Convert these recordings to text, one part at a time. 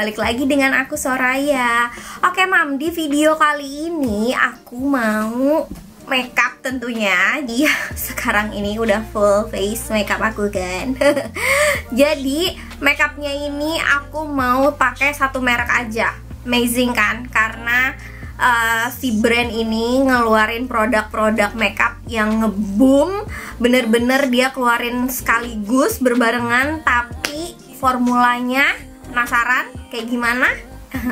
balik lagi dengan aku Soraya. Oke mam, di video kali ini aku mau makeup tentunya. Dia sekarang ini udah full face makeup aku kan? Jadi makeupnya ini aku mau pakai satu merek aja. Amazing kan, karena uh, si brand ini ngeluarin produk-produk makeup yang ngeboom. Bener-bener dia keluarin sekaligus berbarengan tapi formulanya penasaran kayak gimana?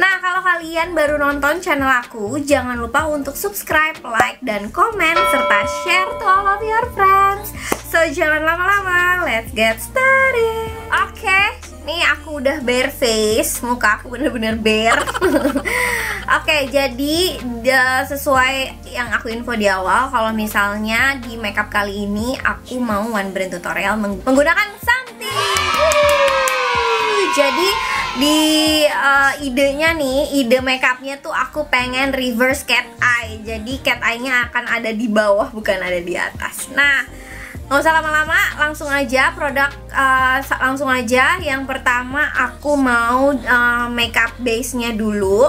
nah kalau kalian baru nonton channel aku jangan lupa untuk subscribe, like, dan komen serta share to all of your friends. So jangan lama-lama let's get started. Oke. Okay, nih aku udah bare face. Muka aku bener-bener bare. Oke okay, jadi sesuai yang aku info di awal kalau misalnya di makeup kali ini aku mau one brand tutorial menggunakan jadi di uh, idenya nih ide makeupnya tuh aku pengen reverse cat eye. Jadi cat eye nya akan ada di bawah bukan ada di atas. Nah nggak usah lama-lama langsung aja produk uh, langsung aja. Yang pertama aku mau uh, makeup base nya dulu.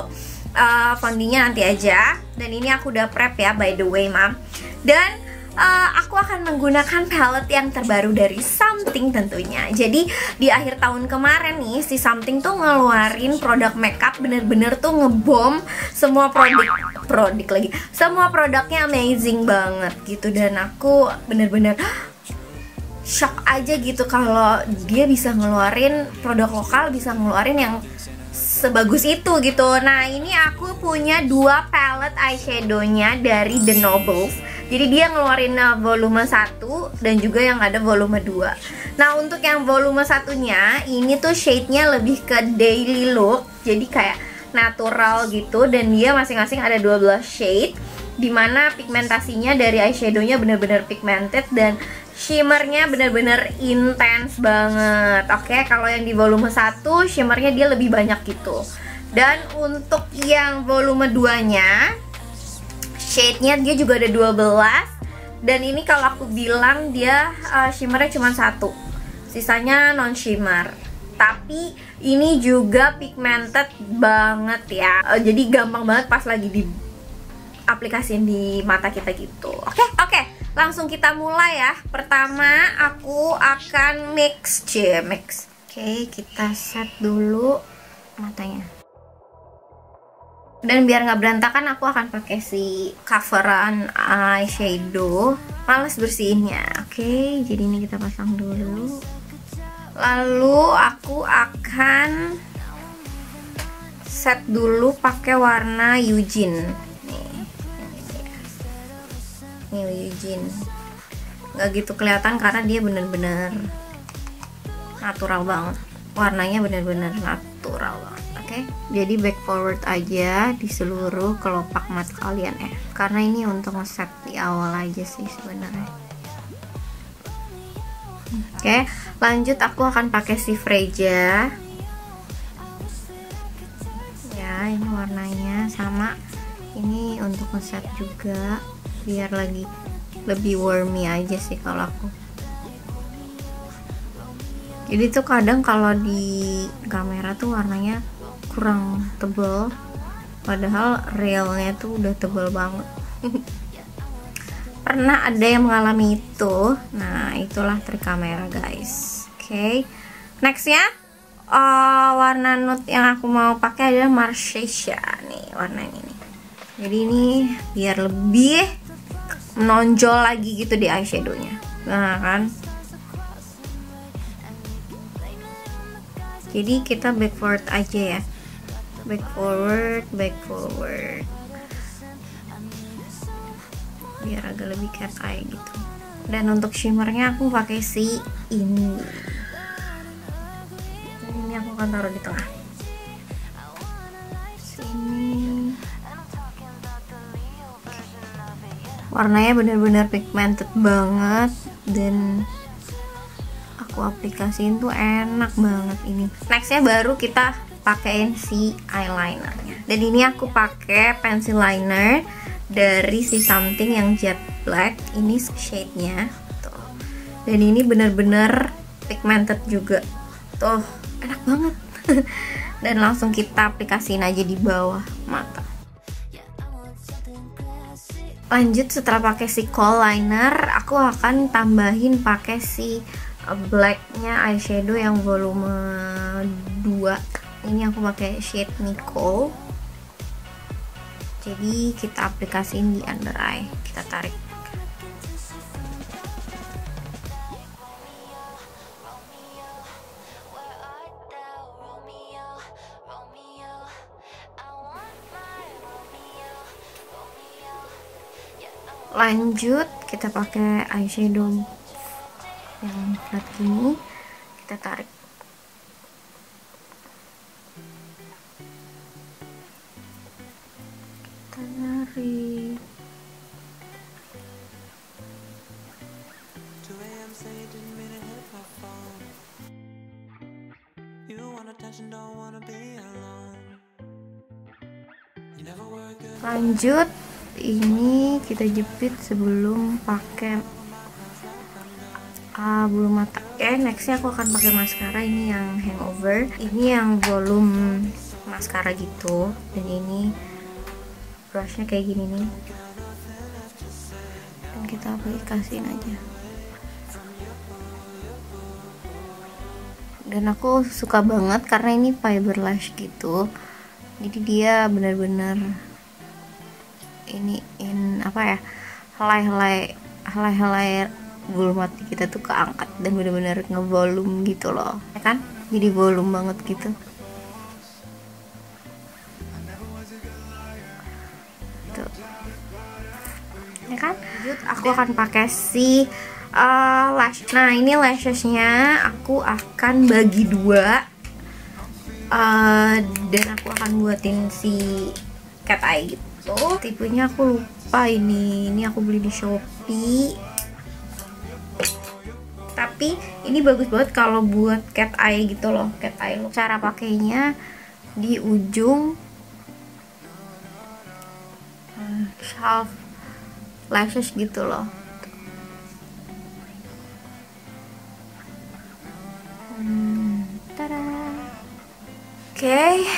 Uh, fondinya nanti aja. Dan ini aku udah prep ya by the way mam dan uh, aku akan menggunakan palette yang terbaru dari Something tentunya. Jadi di akhir tahun kemarin nih si Something tuh ngeluarin produk makeup bener-bener tuh ngebom Semua produk produk lagi. Semua produknya amazing banget gitu. Dan aku bener-bener shock aja gitu kalau dia bisa ngeluarin produk lokal bisa ngeluarin yang sebagus itu gitu. Nah ini aku punya dua palette eyeshadownya dari The Nobles jadi dia ngeluarin uh, volume 1 dan juga yang ada volume 2 Nah untuk yang volume satunya ini tuh shade-nya lebih ke daily look. Jadi kayak natural gitu dan dia masing-masing ada 12 shade Di mana pigmentasinya dari eyeshadownya bener-bener pigmented dan shimmernya bener-bener intense banget. Oke kalau yang di volume 1 shimmernya dia lebih banyak gitu. Dan untuk yang volume 2 nya shade-nya dia juga ada 12 dan ini kalau aku bilang dia uh, shimmernya cuma satu. Sisanya non shimmer tapi ini juga pigmented banget ya. Uh, jadi gampang banget pas lagi di aplikasiin di mata kita gitu. Oke okay? oke. Okay, langsung kita mulai ya. Pertama aku akan mix c mix. Oke okay, kita set dulu matanya dan biar nggak berantakan aku akan pakai si coveran eyeshadow. Males bersihinnya. Oke jadi ini kita pasang dulu. Lalu aku akan set dulu pakai warna Eugene. Ini Eugene. Nggak gitu kelihatan karena dia bener-bener natural banget. Warnanya bener-bener natural banget okay? jadi back forward aja di seluruh kelopak mata kalian ya. Karena ini untuk ngeset di awal aja sih sebenarnya. Oke okay, lanjut aku akan pakai si Freja ya ini warnanya sama. Ini untuk ngeset juga biar lagi lebih warmy aja sih kalau aku. Jadi tuh kadang kalau di kamera tuh warnanya kurang tebel. Padahal realnya tuh udah tebel banget. Pernah ada yang mengalami itu? Nah itulah trik kamera guys. Oke. Okay. nextnya uh, warna nude yang aku mau pakai adalah Marshesha nih warna ini jadi ini biar lebih menonjol lagi gitu di eyeshadownya. Nah kan? Jadi kita back forward aja ya back forward back forward. Biar agak lebih cat eye gitu. Dan untuk shimmernya aku pakai si ini. Ini aku akan taruh di tengah. Sini warnanya bener-bener pigmented banget. Dan aku aplikasiin tuh enak banget ini. Nextnya baru kita pakein si eyelinernya. Dan ini aku pakai pencil liner dari si something yang jet black. Ini shade nya tuh. Dan ini bener-bener pigmented juga. Tuh enak banget. Dan langsung kita aplikasiin aja di bawah mata. Lanjut setelah pakai si kohl liner aku akan tambahin pakai si blacknya eyeshadow yang volume 2 ini aku pakai shade Nicole jadi kita aplikasiin di under eye. Kita tarik. Lanjut kita pakai eyeshadow yang flat gini. Kita tarik lanjut ini kita jepit sebelum pakai uh, bulu mata. Okay, nextnya aku akan pakai maskara ini yang hangover. Ini yang volume maskara gitu dan ini brushnya kayak gini nih. Dan kita aplikasiin aja dan aku suka banget karena ini fiber lash gitu. Jadi dia benar-benar ini in apa ya helai-helai helai-helai bulu mati kita tuh keangkat dan bener-bener ngevolume gitu loh. Ya kan? Jadi volume banget gitu. Tuh. Ya kan? Aku akan pakai si uh, lash nah ini lashesnya aku akan bagi dua. Uh, dan aku akan buatin si cat eye gitu. Tipenya aku lupa ini ini aku beli di shopee. Tapi ini bagus banget kalau buat cat eye gitu loh cat eye cara pakainya di ujung half lashes gitu loh okay.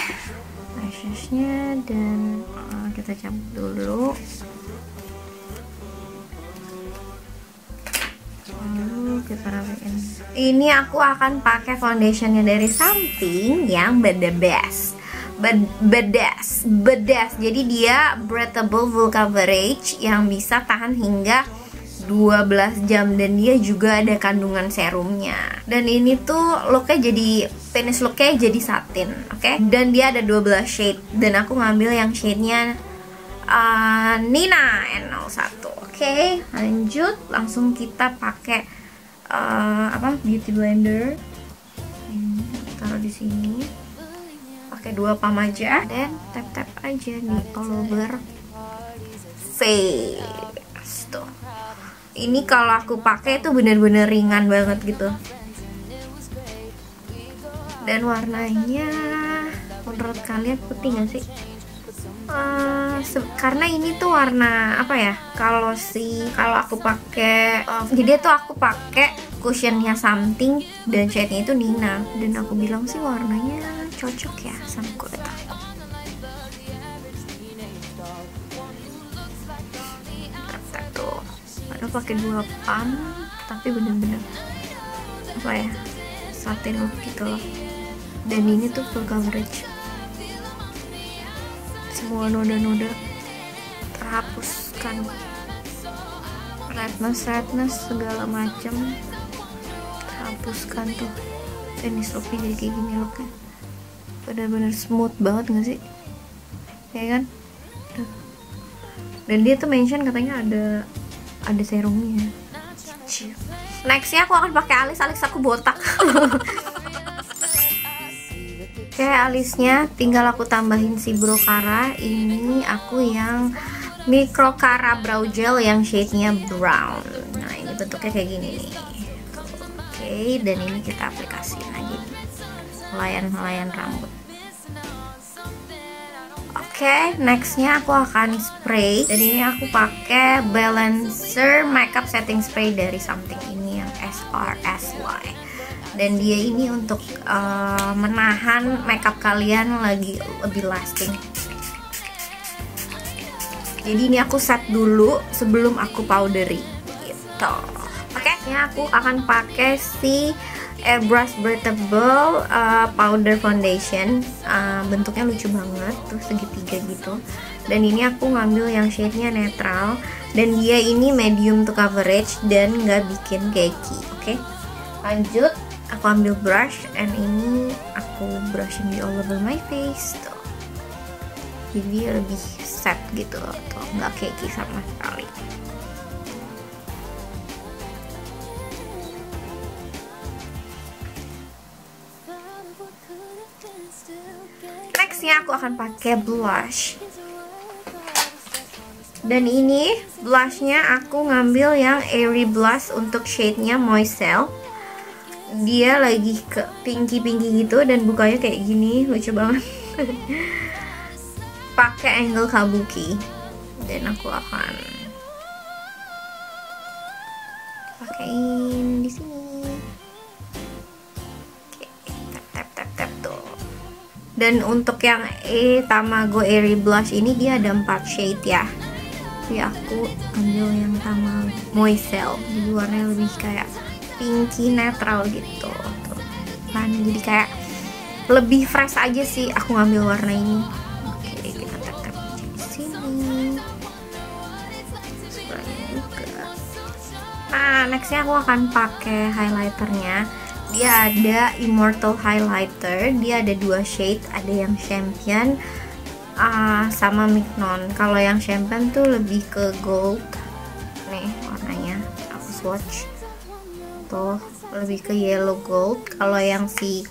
lashesnya dan kita cabut dulu. Lalu kita rapiin. Ini aku akan pakai foundationnya dari something yang beda best bedes bedes jadi dia breathable full coverage yang bisa tahan hingga 12 jam dan dia juga ada kandungan serumnya. Dan ini tuh looknya jadi finish looknya jadi satin oke? Okay? dan dia ada 12 shade dan aku ngambil yang shade-nya uh, Nina N01 oke? Okay? lanjut langsung kita pakai uh, apa beauty blender. Ini taruh di sini. Pakai dua pam aja dan tap tap aja nih all over face. Tuh ini kalau aku pakai itu bener-bener ringan banget gitu. Dan warnanya menurut kalian putih gak sih? Uh, karena ini tuh warna apa ya? Kalau si kalau aku pakai uh, jadi tuh aku pakai cushionnya something dan shade-nya itu Nina. Dan aku bilang sih warnanya cocok ya sama kulit aku udah pakai dua pan tapi bener-bener apa ya satin look gitu loh. Dan ini tuh full coverage semua noda-noda terhapuskan. Redness redness segala macam terhapuskan tuh. Tenis looknya jadi kayak gini looknya bener-bener smooth banget gak sih? Ya kan? Dan dia tuh mention katanya ada ada serumnya. Nextnya aku akan pakai alis alis aku botak. Oke alisnya tinggal aku tambahin si Brocara ini aku yang Micro Cara Brow Gel yang shade-nya brown. Nah ini bentuknya kayak gini nih. Oke dan ini kita aplikasikan aja. Di layan-layan rambut okay, nextnya aku akan spray. Dan ini aku pakai Balancer Makeup Setting Spray dari Something ini yang SRSY. dan dia ini untuk uh, menahan makeup kalian lagi lebih lasting jadi ini aku set dulu sebelum aku powdery gitu ini aku akan pakai si airbrush breathable uh, powder foundation. Uh, bentuknya lucu banget tuh segitiga gitu. Dan ini aku ngambil yang shade-nya netral. Dan dia ini medium to coverage dan nggak bikin cakey oke? Okay? lanjut aku ambil brush and ini aku brushing di all over my face tuh. Jadi lebih set gitu loh tuh. Nggak cakey sama sekali nextnya aku akan pakai blush. Dan ini blushnya aku ngambil yang airy blush untuk shade-nya Moiselle. Dia lagi ke pinky-pinky gitu dan bukanya kayak gini. Lucu banget. Pakai angle kabuki. Dan aku akan pakaiin di sini dan untuk yang E Tamago Airy Blush ini dia ada 4 shade ya. Tapi aku ambil yang Tamago Moiselle. Jadi warnanya lebih kayak pinky netral gitu. Kan jadi kayak lebih fresh aja sih aku ngambil warna ini. Oke kita tekan di sini. Juga. Nah nextnya aku akan pakai highlighternya dia ada immortal highlighter dia ada dua shade ada yang champion uh, sama mignon. Kalau yang champagne tuh lebih ke gold nih warnanya aku swatch. Tuh lebih ke yellow gold. Kalau yang si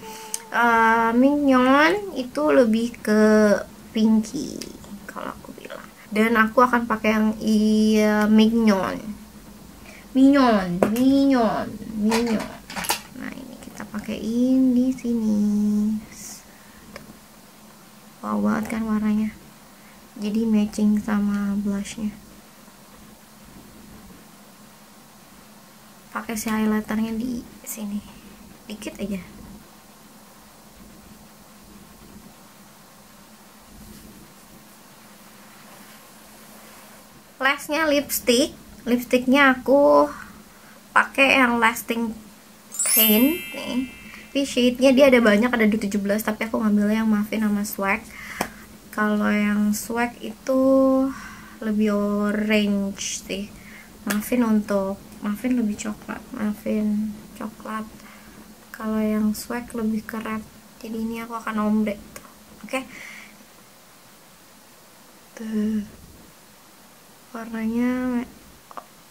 uh, mignon itu lebih ke pinky kalau aku bilang. Dan aku akan pakai yang iya mignon. Mignon mignon mignon pakaiin di sini. Wow banget kan warnanya. Jadi matching sama blushnya. Pakai si highlighternya di sini. Dikit aja. Lastnya lipstick. Lipsticknya aku pakai yang lasting paint nih. Tapi shade-nya dia ada banyak ada di 17 tapi aku ngambilnya yang muffin sama swag. Kalau yang swag itu lebih orange sih. Muffin untuk muffin lebih coklat muffin coklat. Kalau yang swag lebih keren jadi ini aku akan ombre oke? Okay? warnanya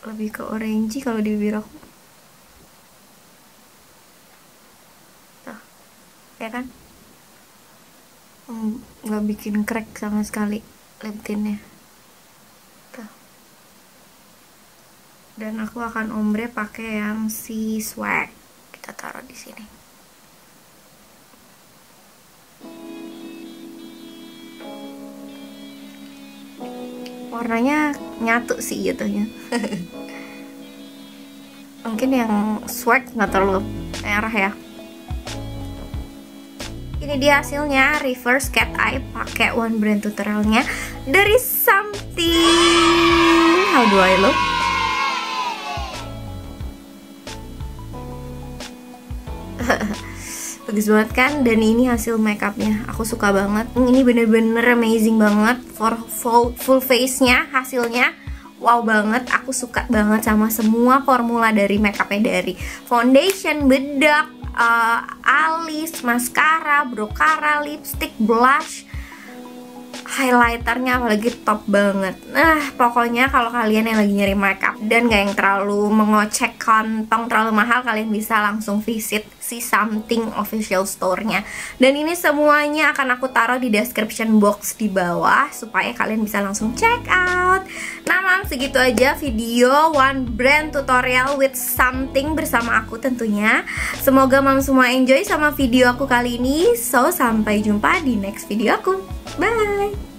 lebih ke orange kalau di bibir aku ya kan? Nggak bikin crack sama sekali lip tintnya dan aku akan ombre pakai yang si swag. Kita taruh di sini. Warnanya nyatu sih jatuhnya. Mungkin yang swag nggak terlalu merah ya ini dia hasilnya reverse cat eye pakai one brand tutorialnya. Dari something. How do I look? Bagus banget kan? Dan ini hasil makeupnya. Aku suka banget. Ini bener-bener amazing banget. For full, full face nya hasilnya. Wow banget. Aku suka banget sama semua formula dari makeupnya dari foundation bedak uh, alis mascara brocara lipstick blush highlighternya apalagi top banget. Nah pokoknya kalau kalian yang lagi nyari makeup dan gak yang terlalu mengocek kantong terlalu mahal kalian bisa langsung visit si something official store-nya. Dan ini semuanya akan aku taruh di description box di bawah supaya kalian bisa langsung check out. Nah mam segitu aja video one brand tutorial with something bersama aku tentunya. Semoga mam semua enjoy sama video aku kali ini. So sampai jumpa di next video aku. Bye!